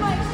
much.